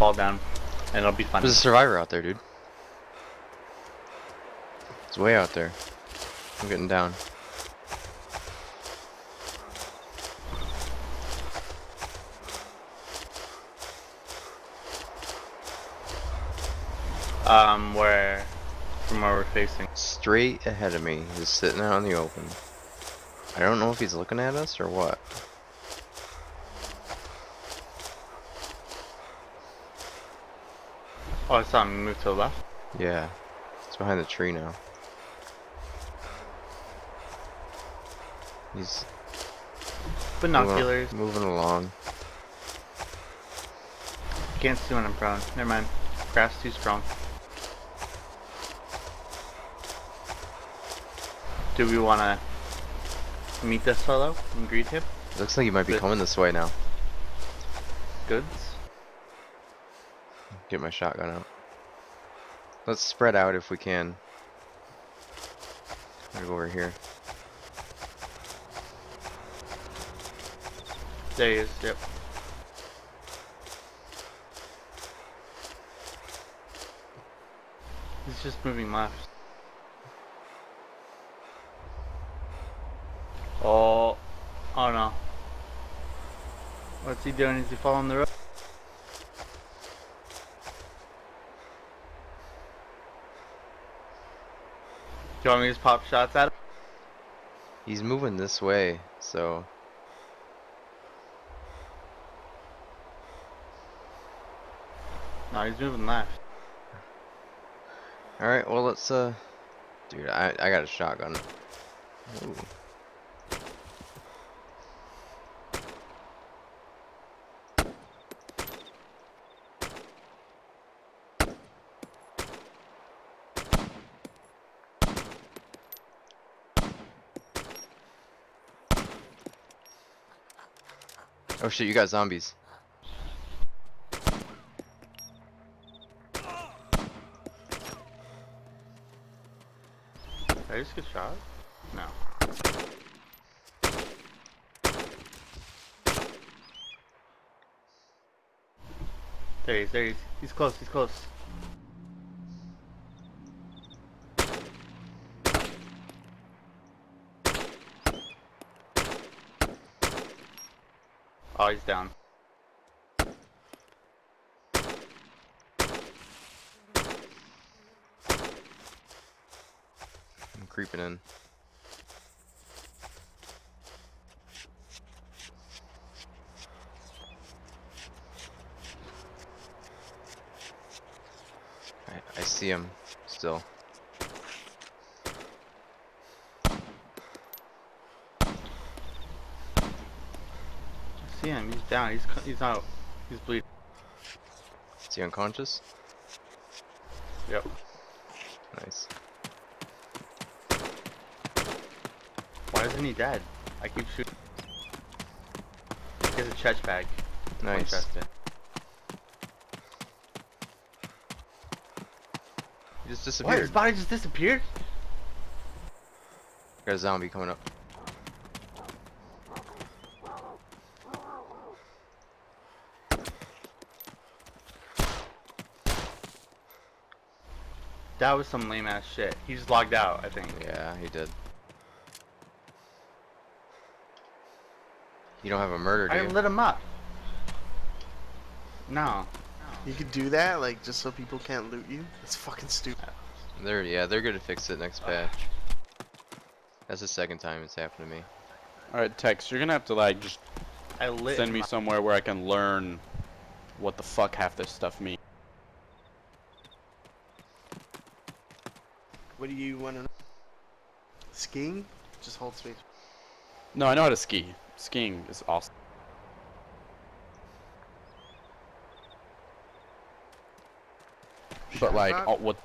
fall down, and it'll be fun. There's a survivor out there, dude. It's way out there. I'm getting down. Um, where, from where we're facing. Straight ahead of me. He's sitting out in the open. I don't know if he's looking at us or what. Oh, I saw him move to the left. Yeah. It's behind the tree now. He's moving, Binoculars. moving along. Can't see when I'm prone. Never mind. Grass too strong. Do we want to meet this fellow and greet him? Looks like he might be Good. coming this way now. Goods. Get my shotgun out. Let's spread out if we can. I'm go over here. There he is. Yep. He's just moving left. Oh, oh no. What's he doing? Is he following the road? Do you want me to just pop shots at him? He's moving this way, so No, he's moving left. Alright, well let's uh dude, I I got a shotgun. Ooh. Oh shit, you got zombies. Did I just get shot? No. There he is, there he is. He's close, he's close. Oh, he's down. I'm creeping in. I, I see him still. See him, he's down, he's, he's out. He's bleeding. Is he unconscious? Yep. Nice. Why isn't he dead? I keep shooting. He has a chest bag. Nice. He just disappeared. What? His body just disappeared? Got a zombie coming up. That was some lame ass shit. He just logged out, I think. Yeah, he did. You don't have a murder, do I you? lit him up. No. You could do that, like, just so people can't loot you? It's fucking stupid. They're yeah, they're gonna fix it next patch. That's the second time it's happened to me. Alright, Tex, you're gonna have to like just I lit send me somewhere where I can learn what the fuck half this stuff means. What do you want to know? Skiing? Just hold space. No, I know how to ski. Skiing is awesome. But like, all, what,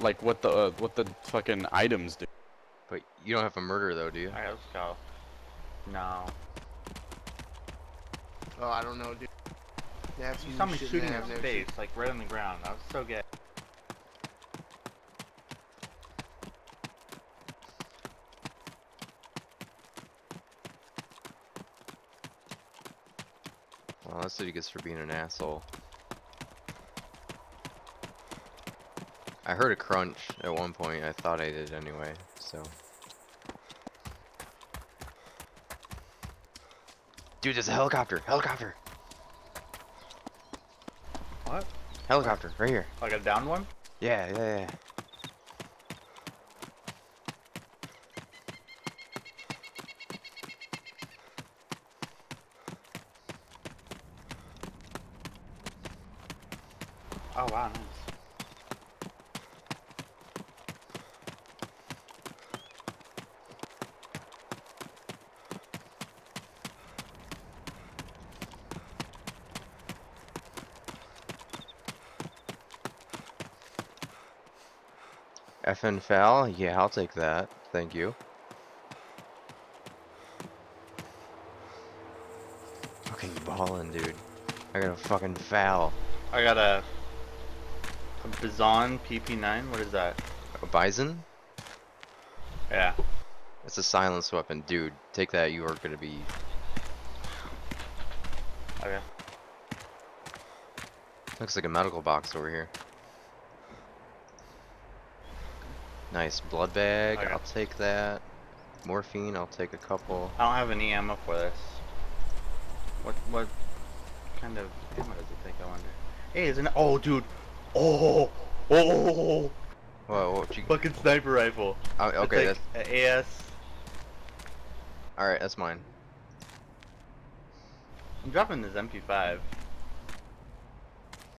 like what the uh, what the fucking items do? But you don't have a murder though, do you? Alright, let's go. No. Oh, I don't know, dude. They have You saw me shooting they in have his face, like right on the ground. That was so good. Honestly, he gets for being an asshole. I heard a crunch at one point. I thought I did anyway, so. Dude, there's a helicopter! Helicopter! What? Helicopter, right here. Like a down one? Yeah, yeah, yeah. Oh wow, nice. FN FAL? Yeah, I'll take that. Thank you. Fucking ballin', dude. I got a fucking FAL. I got a a Bizon PP9. What is that? A bison? Yeah. It's a silence weapon. Dude, take that. You are gonna be. Okay. Looks like a medical box over here. Nice blood bag. Okay. I'll take that. Morphine. I'll take a couple. I don't have any ammo for this. What what kind of ammo does it take? I wonder. Hey, isn't? Oh, dude. Oh, oh, Whoa, what you? fucking sniper rifle. Oh, okay, it's that's like a AS. all right. That's mine. I'm dropping this MP5.